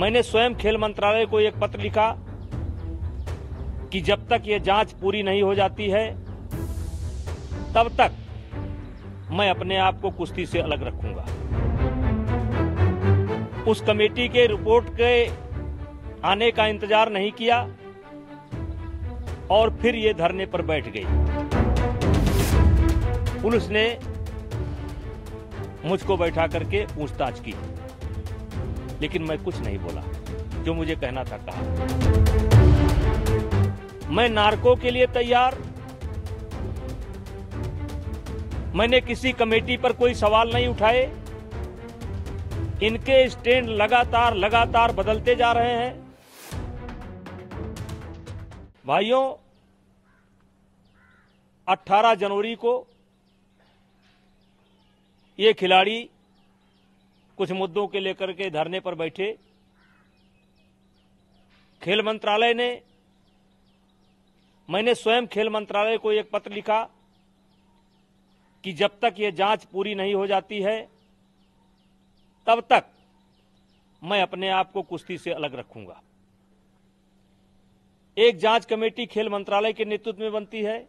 मैंने स्वयं खेल मंत्रालय को एक पत्र लिखा कि जब तक ये जाँच पूरी नहीं हो जाती है, तब तक मैं अपने आप को कुश्ती से अलग रखूँगा। उस कमेटी के रिपोर्ट के आने का इंतज़ार नहीं किया और फिर ये धरने पर बैठ गई। पुलिस ने मुझको बैठा करके पूछताछ की। लेकिन मैं कुछ नहीं बोला। जो मुझे कहना था, कहा। मैं नार्को के लिए तैयार। मैंने किसी कमेटी पर कोई सवाल नहीं उठाए। इनके स्टैंड लगातार लगातार बदलते जा रहे हैं। भाइयों 18 जनवरी को ये खिलाड़ी कुछ मुद्दों के लेकर के धरने पर बैठे। खेल मंत्रालय ने, मैंने स्वयं खेल मंत्रालय को एक पत्र लिखा कि जब तक ये जाँच पूरी नहीं हो जाती है, तब तक मैं अपने आप को कुश्ती से अलग रखूँगा। एक जाँच कमेटी खेल मंत्रालय के नेतृत्व में बनती है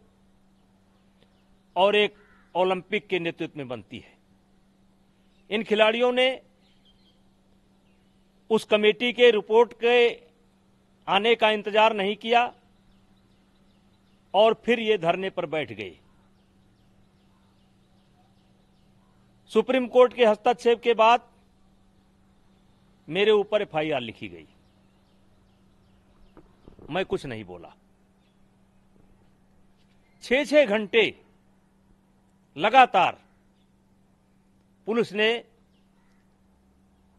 और एक ओलंपिक के नेतृत्व में बनती है। इन खिलाड़ियों ने उस कमेटी के रिपोर्ट के आने का इंतज़ार नहीं किया और फिर ये धरने पर बैठ गए सुप्रीम कोर्ट के हस्तक्षेप के बाद मेरे ऊपर एफआईआर लिखी गई। मैं कुछ नहीं बोला। छह छह घंटे लगातार पुलिस ने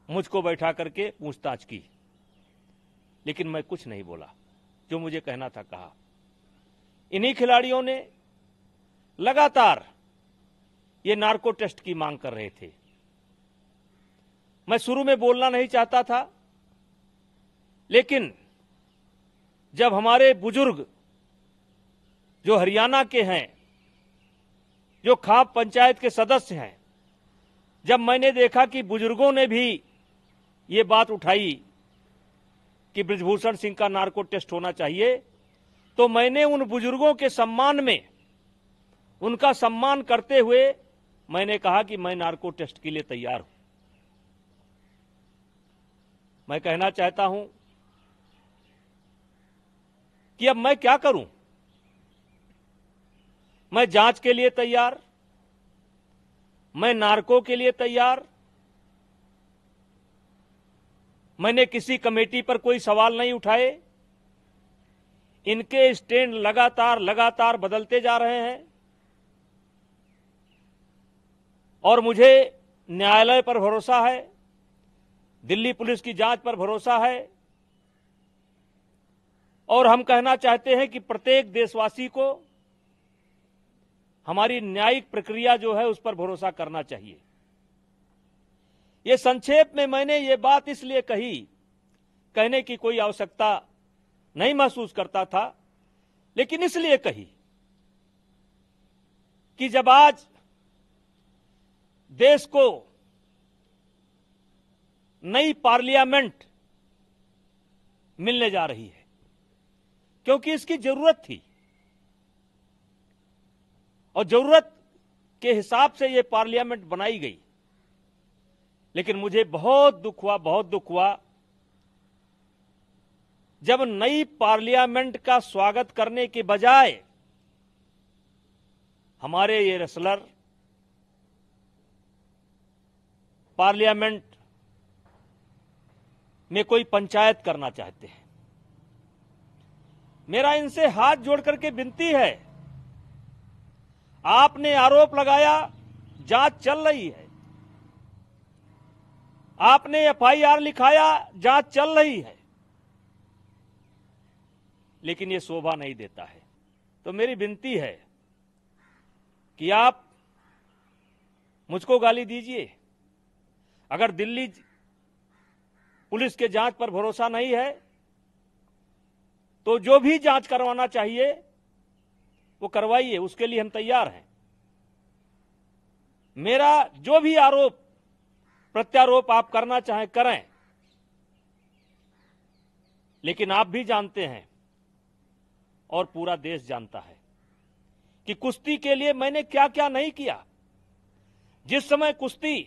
मुझको बैठा करके पूछताछ की, लेकिन मैं कुछ नहीं बोला। जो मुझे कहना था, कहा। इन्हीं खिलाड़ियों ने लगातार ये नार्को टेस्ट की मांग कर रहे थे। मैं शुरू में बोलना नहीं चाहता था, लेकिन जब हमारे बुज़ुर्ग जो हरियाणा के हैं, जो खाप पंचायत के सदस्य हैं जब मैंने देखा कि बुज़ुर्गों ने भी ये बात उठाई कि ब्रजभूषण सिंह का नार्को टेस्ट होना चाहिए तो मैंने उन बुज़ुर्गों के सम्मान में, उनका सम्मान करते हुए मैंने कहा कि मैं नार्को टेस्ट के लिए तैयार हूँ। मैं कहना चाहता हूँ कि अब मैं क्या करूँ? मैं जाँच के लिए तैयार मैं नार्को के लिए तैयार। मैंने किसी कमेटी पर कोई सवाल नहीं उठाए। इनके स्टैंड लगातार लगातार बदलते जा रहे हैं। और मुझे न्यायालय पर भरोसा है, दिल्ली पुलिस की जाँच पर भरोसा है। और हम कहना चाहते हैं कि प्रत्येक देशवासी को हमारी न्यायिक प्रक्रिया जो है उस पर भरोसा करना चाहिए। ये संक्षेप में मैंने ये बात इसलिए कही, कहने की कोई आवश्यकता नहीं महसूस करता था, लेकिन इसलिए कही कि जब आज देश को नई पार्लियामेंट मिलने जा रही है, क्योंकि इसकी ज़रूरत थी। और ज़रूरत के हिसाब से यह पार्लियामेंट बनाई गई। लेकिन मुझे बहुत दुख हुआ, बहुत दुख हुआ, जब नई पार्लियामेंट का स्वागत करने के बजाय हमारे ये रेसलर पार्लियामेंट में कोई पंचायत करना चाहते हैं। मेरा इनसे हाथ जोड़ करके विनती है आपने आरोप लगाया, जाँच चल रही है। आपने एफआईआर लिखाया, जाँच चल रही है। लेकिन ये शोभा नहीं देता है। तो मेरी विनती है कि आप मुझको गाली दीजिए। अगर दिल्ली पुलिस के जाँच पर भरोसा नहीं है तो जो भी जाँच करवाना चाहिए वो करवाइए, उसके लिए हम तैयार हैं। मेरा जो भी आरोप, प्रत्यारोप आप करना चाहें, करें। लेकिन आप भी जानते हैं, और पूरा देश जानता है, कि कुश्ती के लिए मैंने क्या क्या नहीं किया। जिस समय कुश्ती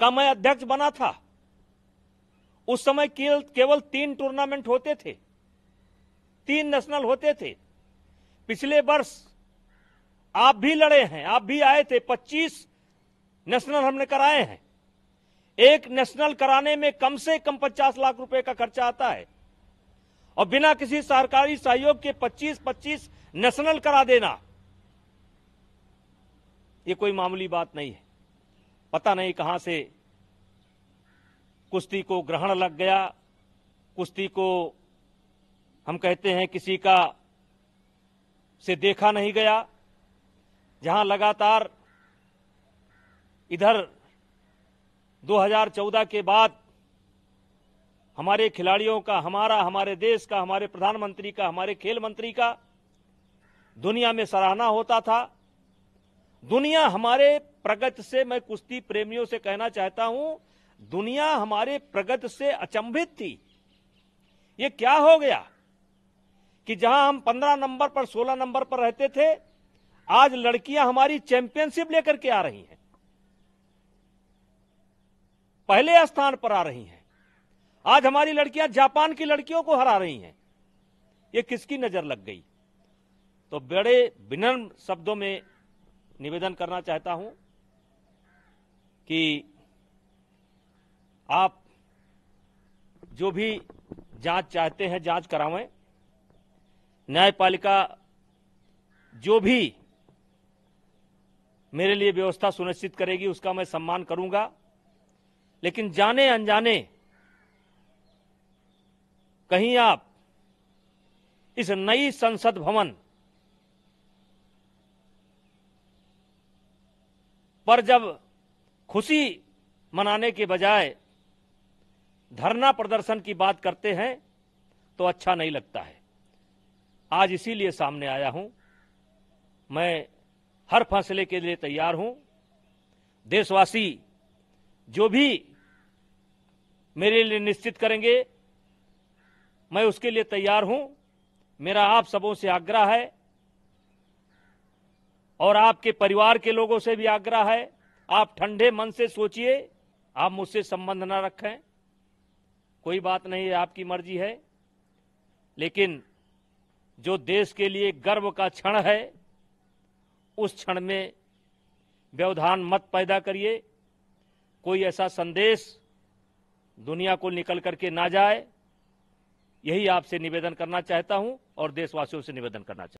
का मैं अध्यक्ष बना था, उस समय केवल तीन टूर्नामेंट होते थे, तीन नेशनल होते थे पिछले वर्ष आप भी लड़े हैं, आप भी आए थे 25 नेशनल हमने कराए हैं। एक नेशनल कराने में कम से कम 50 लाख रुपए का खर्चा आता है। और बिना किसी सरकारी सहयोग के 25-25 नेशनल करा देना, ये कोई मामूली बात नहीं है। पता नहीं कहाँ से कुश्ती को ग्रहण लग गया, कुश्ती को हम कहते हैं किसी का से देखा नहीं गया, जहाँ लगातार इधर 2014 के बाद हमारे खिलाड़ियों का, हमारा, हमारे देश का, हमारे प्रधानमंत्री का, हमारे खेल मंत्री का दुनिया में सराहना होता था। दुनिया हमारे प्रगति से, मैं कुश्ती प्रेमियों से कहना चाहता हूँ, दुनिया हमारे प्रगति से अचंभित थी। ये क्या हो गया? कि जहाँ हम 15 नंबर पर 16 नंबर पर रहते थे, आज लड़कियाँ हमारी चैंपियनशिप लेकर के आ रही हैं। पहले स्थान पर आ रही हैं। आज हमारी लड़कियाँ जापान की लड़कियों को हरा रही हैं। ये किसकी नज़र लग गई? तो बड़े विनम्र शब्दों में निवेदन करना चाहता हूँ कि आप जो भी जाँच चाहते हैं, जाँच करावें। न्यायपालिका जो भी मेरे लिए व्यवस्था सुनिश्चित करेगी, उसका मैं सम्मान करूँगा। लेकिन जाने अनजाने कहीं आप इस नई संसद भवन पर जब खुशी मनाने के बजाय धरना प्रदर्शन की बात करते हैं तो अच्छा नहीं लगता है। आज इसीलिए सामने आया हूँ। मैं हर फैसले के लिए तैयार हूँ। देशवासी जो भी मेरे लिए निश्चित करेंगे, मैं उसके लिए तैयार हूँ। मेरा आप सबों से आग्रह है और आपके परिवार के लोगों से भी आग्रह है। आप ठंडे मन से सोचिए, आप मुझसे संबंध न रखें। कोई बात नहीं, आपकी मर्ज़ी है। लेकिन जो देश के लिए गर्व का क्षण है, उस क्षण में व्यवधान मत पैदा करिए। कोई ऐसा संदेश दुनिया को निकल करके ना जाए, यही आपसे निवेदन करना चाहता हूँ और देशवासियों से निवेदन करना चाहता